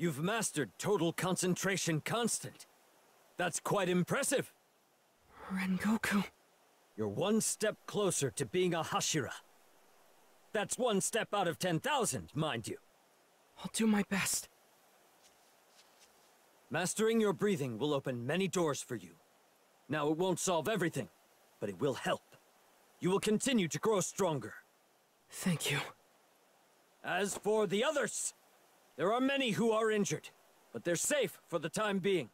You've mastered total concentration constant. That's quite impressive. Rengoku. You're one step closer to being a Hashira. That's one step out of 10,000, mind you. I'll do my best. Mastering your breathing will open many doors for you. Now, it won't solve everything, but it will help. You will continue to grow stronger. Thank you. As for the others, there are many who are injured, but they're safe for the time being.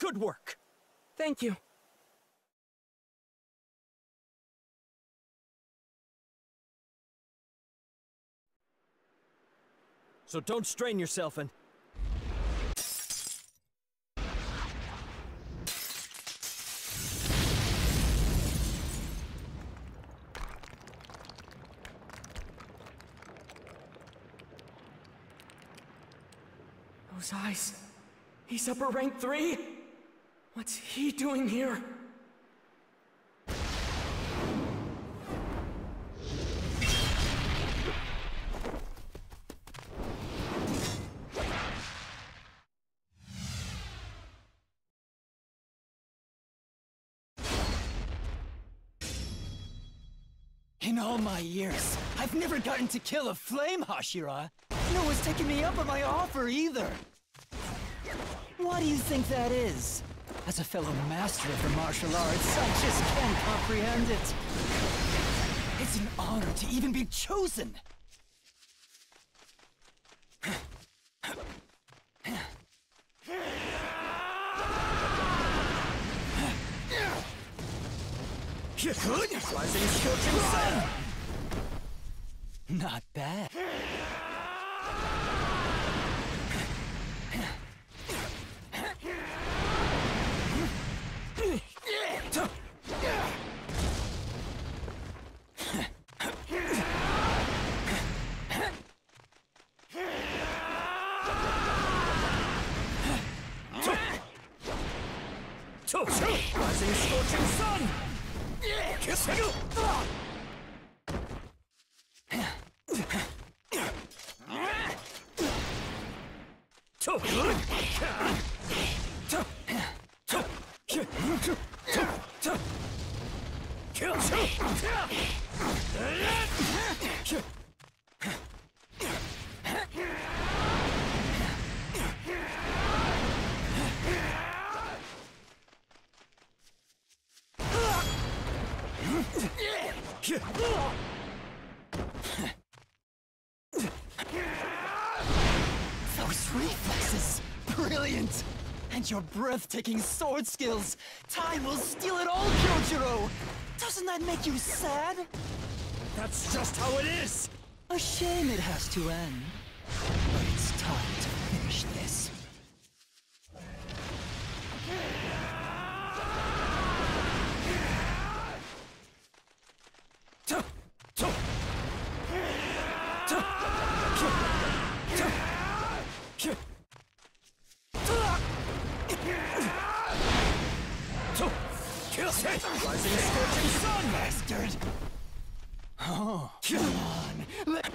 Good work. Thank you. So don't strain yourself and... Those. He's upper rank three? What's he doing here? In all my years, I've never gotten to kill a flame Hashira. No one's taken me up on my offer either. Why do you think that is? As a fellow master of the martial arts, I just can't comprehend it. It's an honor to even be chosen. Rising sun! Not bad. Rising scorching sun! Kiss Your breathtaking sword skills! Time will steal it all, Kyojuro! Doesn't that make you sad? That's just how it is! A shame it has to end. Bastard! Oh, come on! Let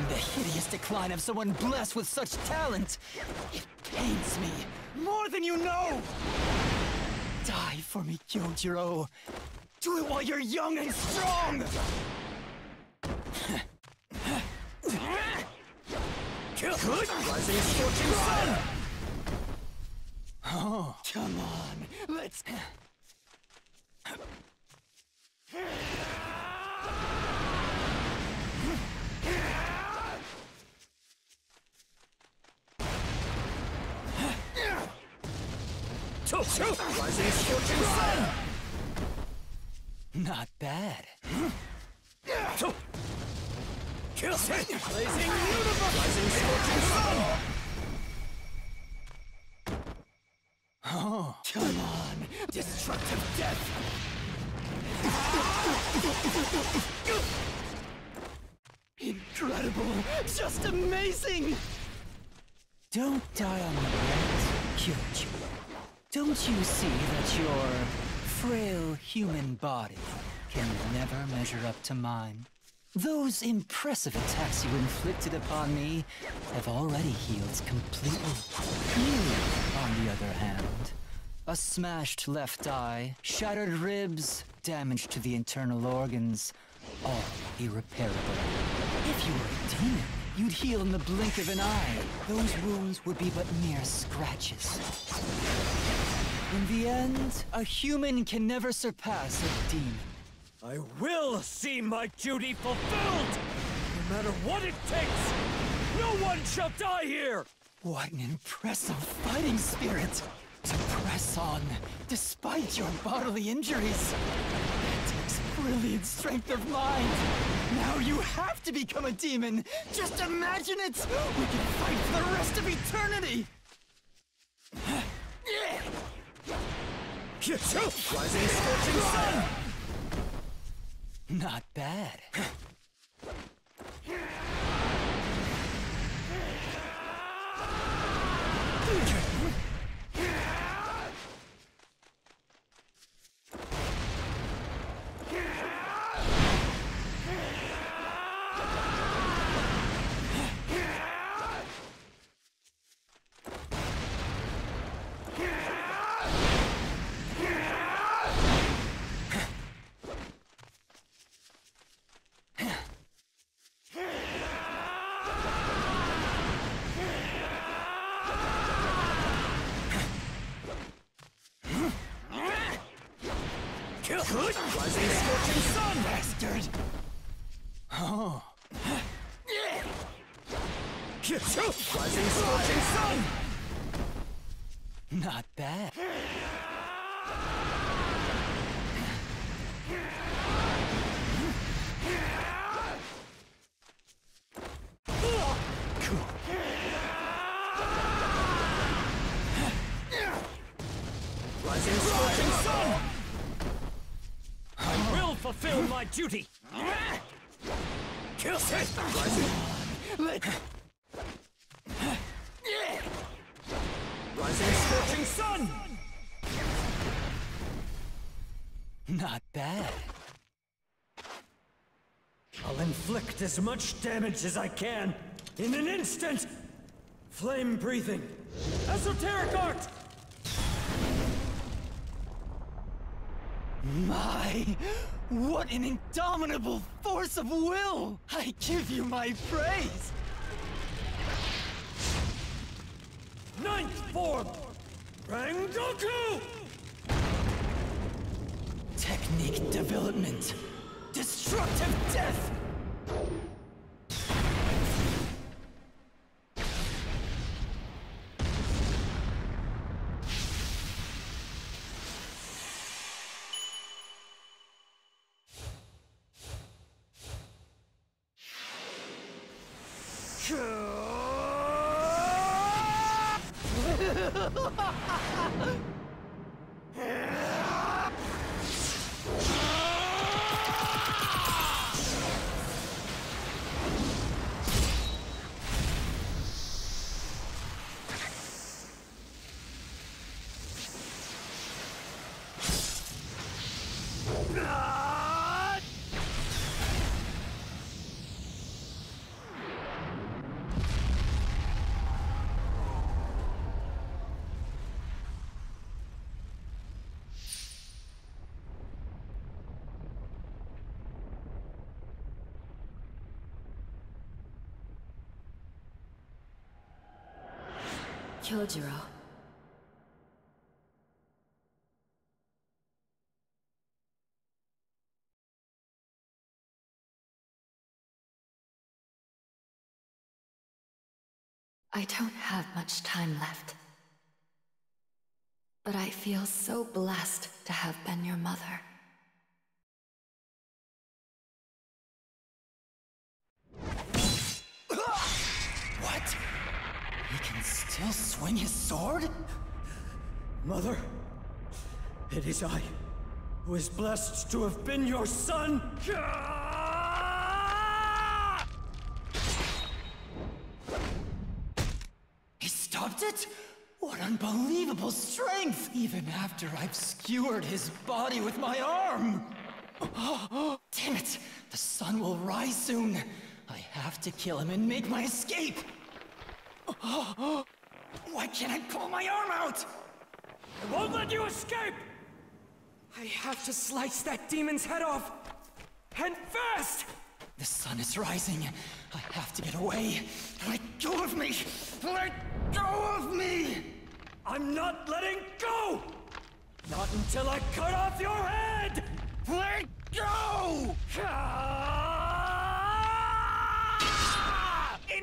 watching the hideous decline of someone blessed with such talent. It pains me, more than you know! Die for me, Kyojuro. Do it while you're young and strong! Good rising scorching sun! Oh. Come on, let's... Rising scorching sun! Not bad. Kill! Blazing universe! Rising scorching sun! Oh, come on. Destructive death. Incredible. Just amazing. Don't die on the right. Don't you see that your frail human body can never measure up to mine? Those impressive attacks you inflicted upon me have already healed completely. You, on the other hand, a smashed left eye, shattered ribs, damage to the internal organs, all irreparable. If you were a demon, you'd heal in the blink of an eye. Those wounds would be but mere scratches. In the end, a human can never surpass a demon. I will see my duty fulfilled! No matter what it takes! No one shall die here! What an impressive fighting spirit! To press on, despite your bodily injuries. Brilliant strength of mind. Now you have to become a demon! Just imagine it! We can fight for the rest of eternity! Rising scorching sun! Not bad. Rising duty! Kill Rising, Let... rising scorching sun! Not bad. I'll inflict as much damage as I can in an instant! Flame breathing! Esoteric art! My, what an indomitable force of will! I give you my praise! Ninth form! Rengoku! Technique development. Destructive death! Kyojuro. I don't have much time left. But I feel so blessed to have been your mother. Still swing his sword? Mother, it is I who is blessed to have been your son. He stopped it? What unbelievable strength! Even after I've skewered his body with my arm! Damn it! The sun will rise soon. I have to kill him and make my escape! Oh, Why can't I pull my arm out? I won't let you escape! I have to slice that demon's head off! And fast! The sun is rising. I have to get away. Let go of me! Let go of me! I'm not letting go! Not until I cut off your head! Let go! Ah!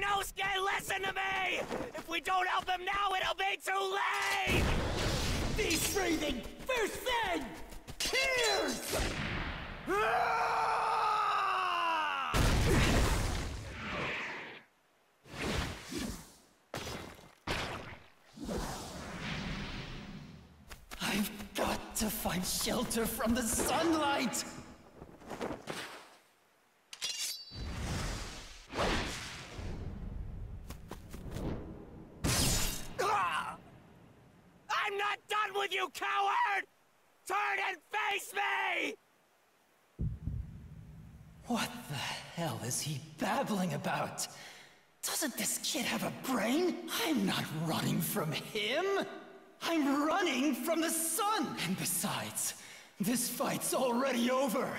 Inosuke, listen to me! If we don't help him now, it'll be too late! These breathing! First thing! Tears! I've got to find shelter from the sunlight! I'm not done with you, coward! Turn and face me! What the hell is he babbling about? Doesn't this kid have a brain? I'm not running from him! I'm running from the sun! And besides, this fight's already over.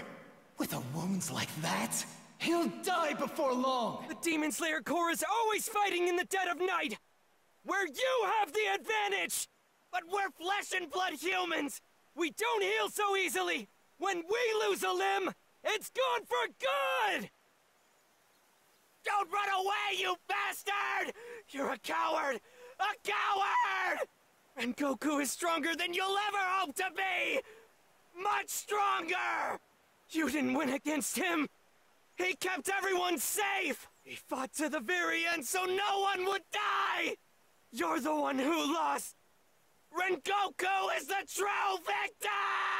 With a wound like that, he'll die before long! The Demon Slayer Corps is always fighting in the dead of night! Where you have the advantage! But we're flesh and blood humans! We don't heal so easily! When we lose a limb, it's gone for good! Don't run away, you bastard! You're a coward! A coward! Rengoku is stronger than you'll ever hope to be! Much stronger! You didn't win against him! He kept everyone safe! He fought to the very end so no one would die! You're the one who lost! Rengoku is the true victor!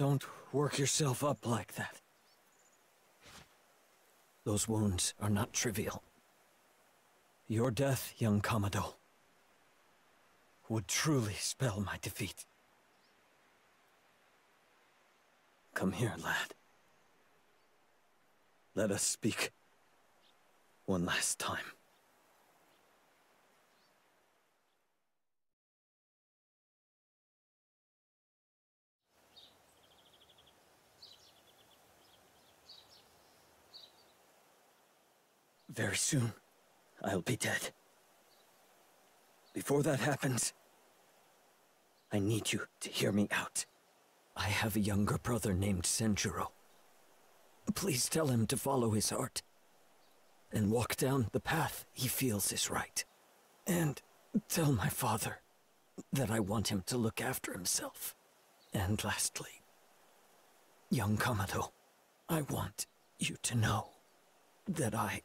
Don't work yourself up like that. Those wounds are not trivial. Your death, young Kamado, would truly spell my defeat. Come here, lad. Let us speak one last time. Very soon, I'll be dead. Before that happens, I need you to hear me out. I have a younger brother named Senjuro. Please tell him to follow his heart and walk down the path he feels is right. And tell my father that I want him to look after himself. And lastly, young Kamado, I want you to know that I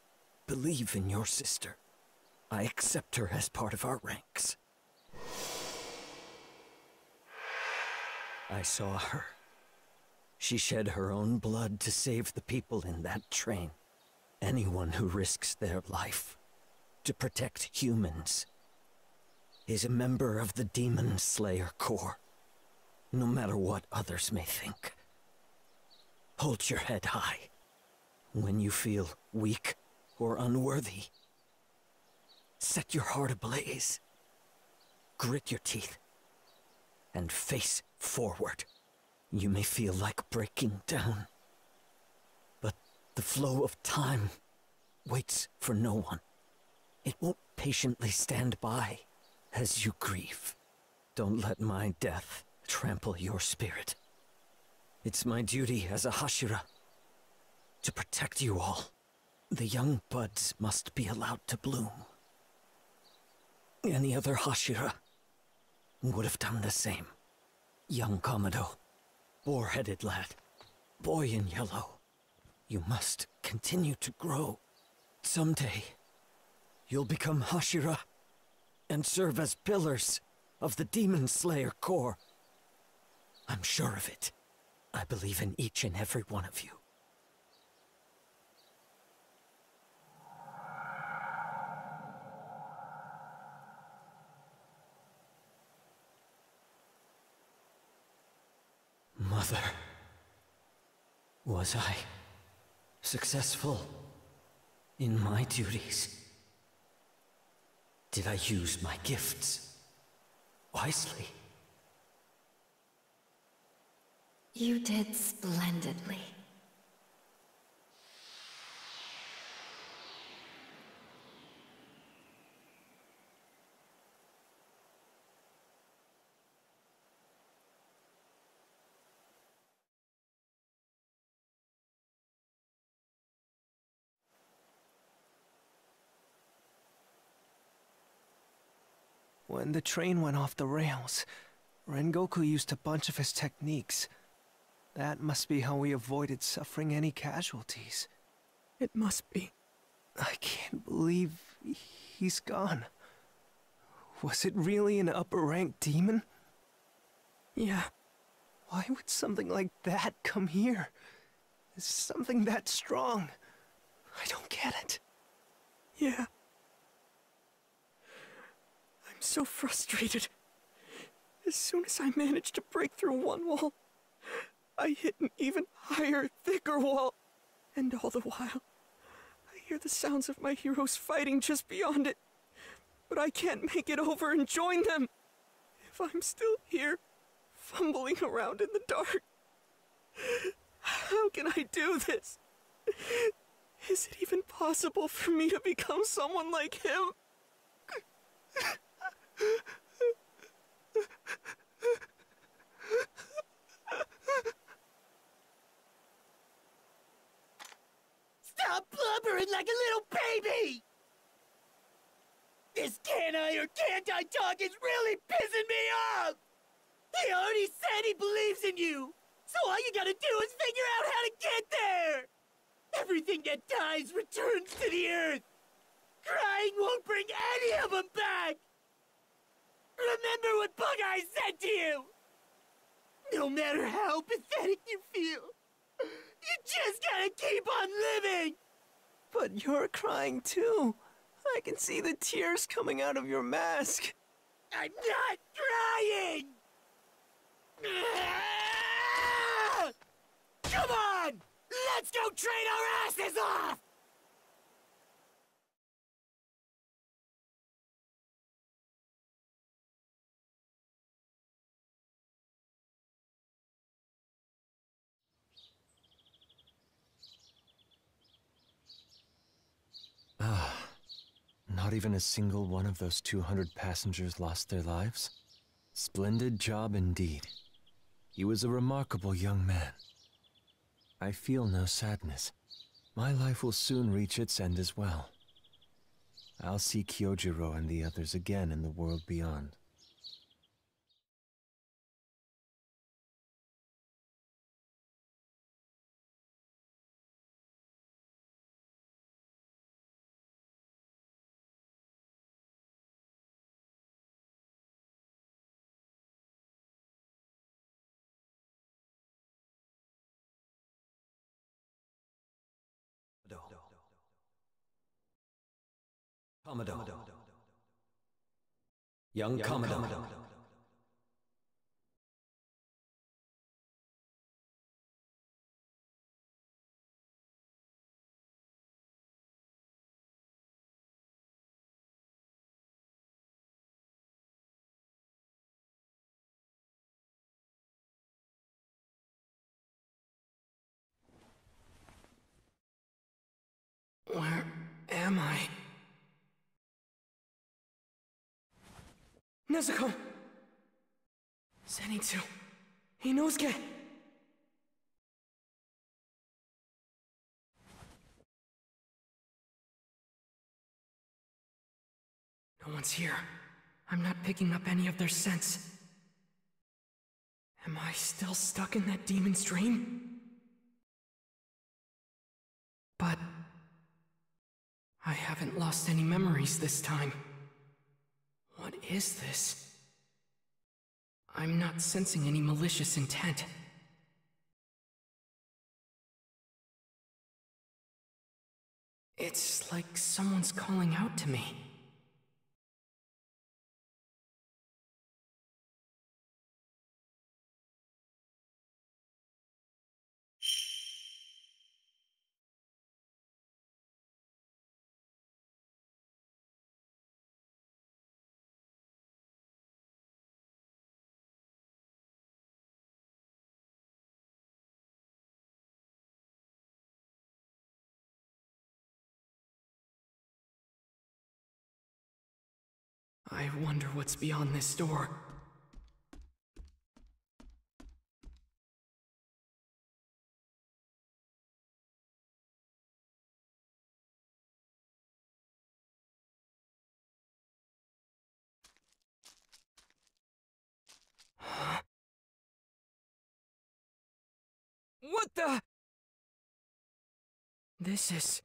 believe in your sister. I accept her as part of our ranks. I saw her. She shed her own blood to save the people in that train. Anyone who risks their life to protect humans is a member of the Demon Slayer Corps, no matter what others may think. Hold your head high. When you feel weak or unworthy, set your heart ablaze. Grit your teeth and face forward. You may feel like breaking down, but the flow of time waits for no one. It won't patiently stand by as you grieve. Don't let my death trample your spirit. It's my duty as a Hashira to protect you all. The young buds must be allowed to bloom. Any other Hashira would have done the same. Young Kamado, boar-headed lad, boy in yellow, you must continue to grow. Someday, you'll become Hashira and serve as pillars of the Demon Slayer Corps. I'm sure of it. I believe in each and every one of you. Was I successful in my duties? Did I use my gifts wisely? You did splendidly. When the train went off the rails, Rengoku used a bunch of his techniques. That must be how we avoided suffering any casualties. It must be. I can't believe he's gone. Was it really an upper rank demon? Yeah. Why would something like that come here? Something that strong? I don't get it. Yeah. So frustrated. As soon as I manage to break through one wall, I hit an even higher, thicker wall. And all the while, I hear the sounds of my heroes fighting just beyond it. But I can't make it over and join them. If I'm still here, fumbling around in the dark, how can I do this? Is it even possible for me to become someone like him? Stop blubbering like a little baby! This can I or talk is really pissing me off! He already said he believes in you! So all you gotta do is figure out how to get there! Everything that dies returns to the earth! Crying won't bring any of them back! Remember what Bug Eye said to you! No matter how pathetic you feel, you just gotta keep on living! But you're crying too. I can see the tears coming out of your mask. I'm not crying! Ah! Come on! Let's go train our asses off! Ah, not even a single one of those 200 passengers lost their lives? Splendid job indeed. He was a remarkable young man. I feel no sadness. My life will soon reach its end as well. I'll see Kyojuro and the others again in the world beyond. Kamado. Young, Young Kamado. Kamado. Where am I? Nezuko! Zenitsu! Inosuke! No one's here. I'm not picking up any of their scents. Am I still stuck in that demon's dream? But... I haven't lost any memories this time. What is this? I'm not sensing any malicious intent. It's like someone's calling out to me. I wonder what's beyond this door. What the? This is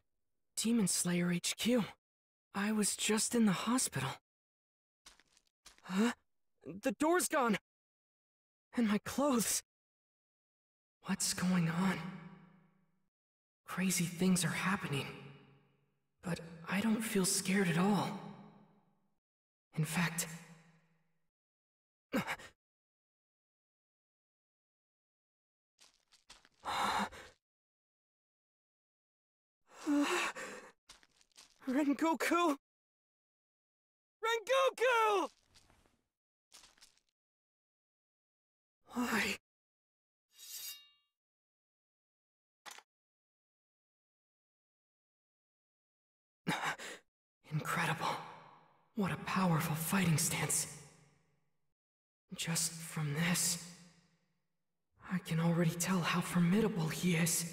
Demon Slayer HQ. I was just in the hospital. Huh? The door's gone! And my clothes! What's going on? Crazy things are happening. But I don't feel scared at all. In fact... Rengoku! Rengoku! Why? Incredible. What a powerful fighting stance. Just from this, I can already tell how formidable he is.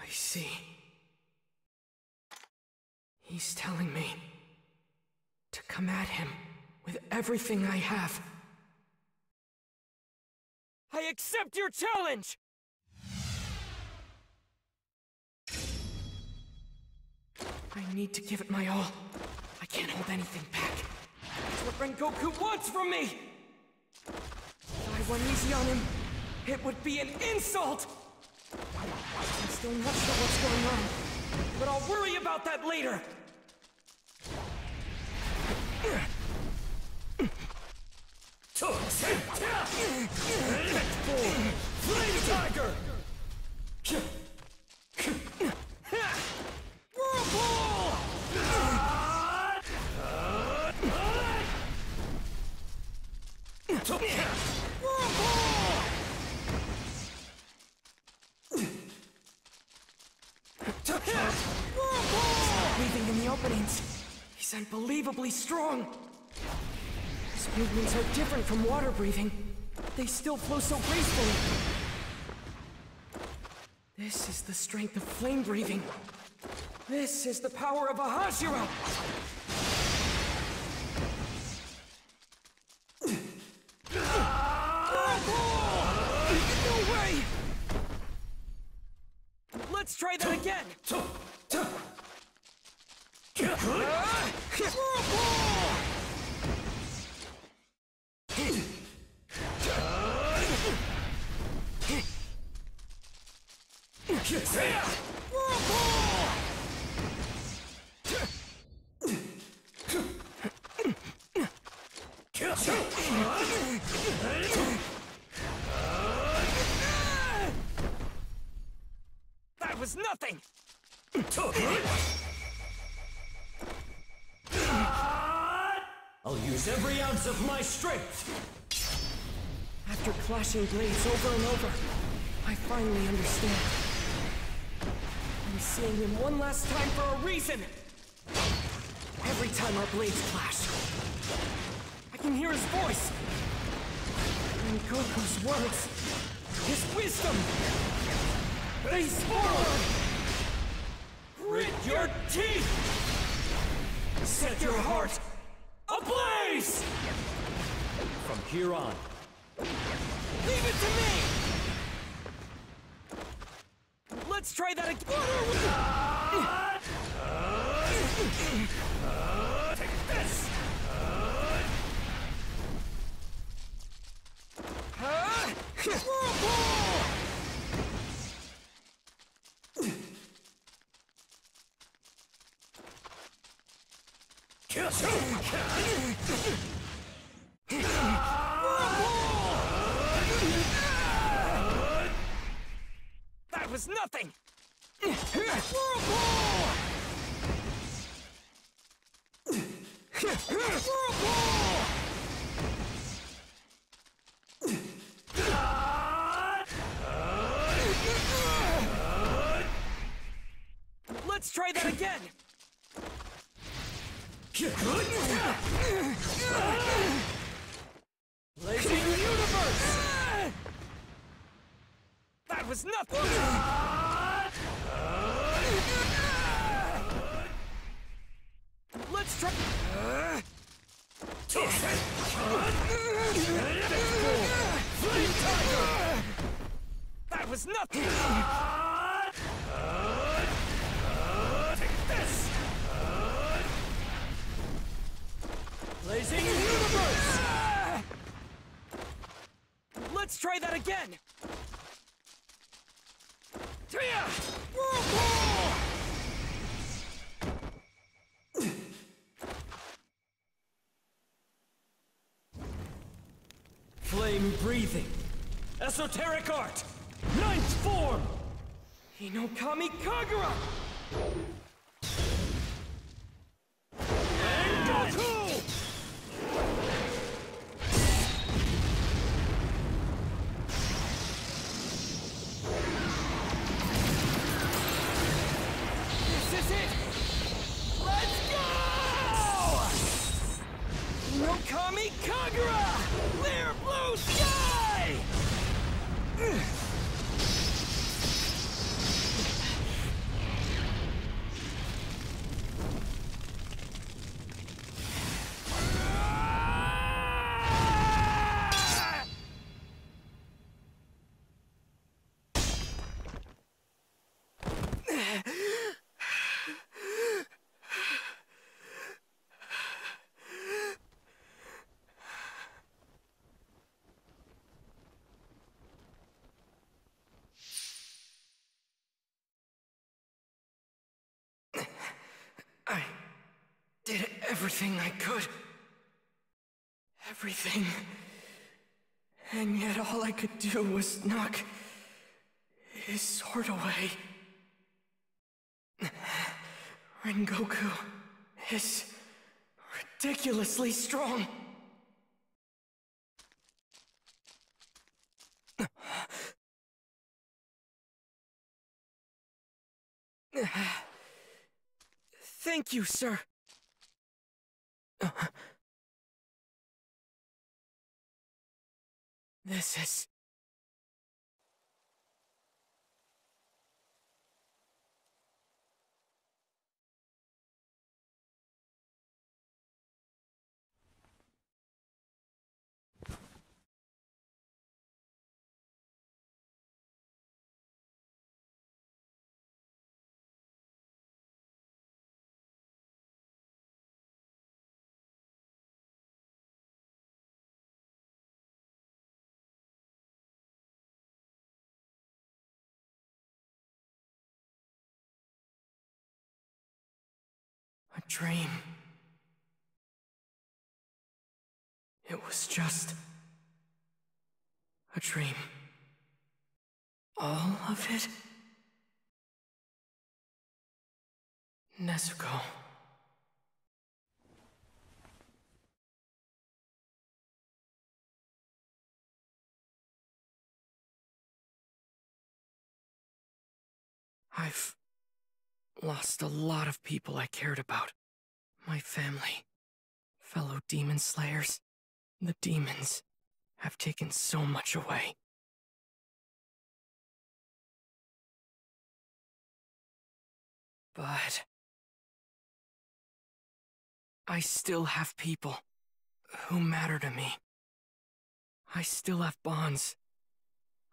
I see. He's telling me to come at him with everything I have. I accept your challenge! I need to give it my all. I can't hold anything back. That's what Rengoku wants from me! If I went easy on him, it would be an insult! I'm still not sure what's going on, but I'll worry about that later! Flame Tiger! Whirlpool! Whirlpool! Whirlpool! Breathing in the openings. Unbelievably strong. His movements are different from water breathing. They still flow so gracefully. This is the strength of flame breathing. This is the power of a Hashira! No way! Let's try that again! Whirlpool! Whirlpool! That was nothing! I'll use every ounce of my strength! After clashing blades over and over, I finally understand. I'm seeing him one last time for a reason! Every time our blades clash, I can hear his voice. Rengoku's words. His wisdom. Face forward! Grit your teeth! Set your heart ablaze! From here on, Leave it to me! Let's try that again. Take this! Whirlpool! Was nothing! Let's try that again! Blazing Universe! That was nothing! Let's try. That was nothing! Blazing Universe! Let's try that again! Whirlpool! flame breathing, esoteric art, ninth form! Hinokami Kagura! Everything I could. Everything. And yet all I could do was knock his sword away. Rengoku is ridiculously strong. Thank you, sir. This is... dream. It was just a dream. All of it? Nezuko. I've lost a lot of people I cared about. My family, fellow demon slayers, the demons have taken so much away. But I still have people who matter to me. I still have bonds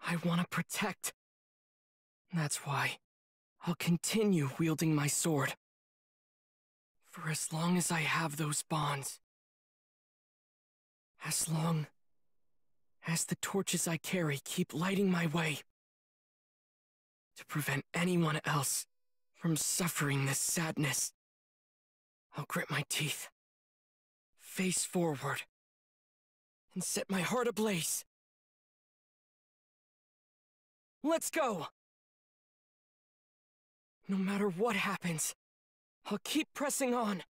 I want to protect. That's why I'll continue wielding my sword. For as long as I have those bonds. As long as the torches I carry keep lighting my way. To prevent anyone else from suffering this sadness. I'll grit my teeth, face forward, and set my heart ablaze. Let's go! No matter what happens, I'll keep pressing on.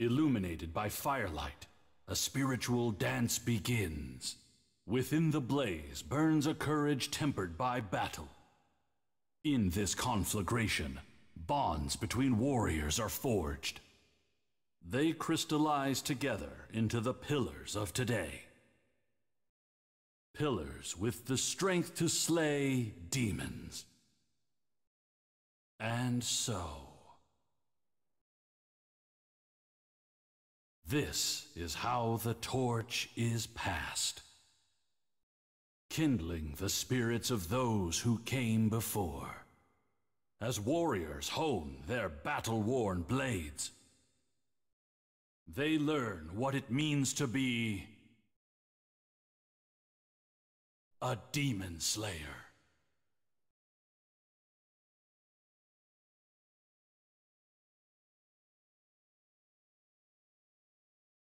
Illuminated by firelight, a spiritual dance begins. Within the blaze burns a courage tempered by battle. In this conflagration, bonds between warriors are forged. They crystallize together into the pillars of today. Pillars with the strength to slay demons. And so... This is how the torch is passed. Kindling the spirits of those who came before. As warriors hone their battle-worn blades, they learn what it means to be a demon slayer.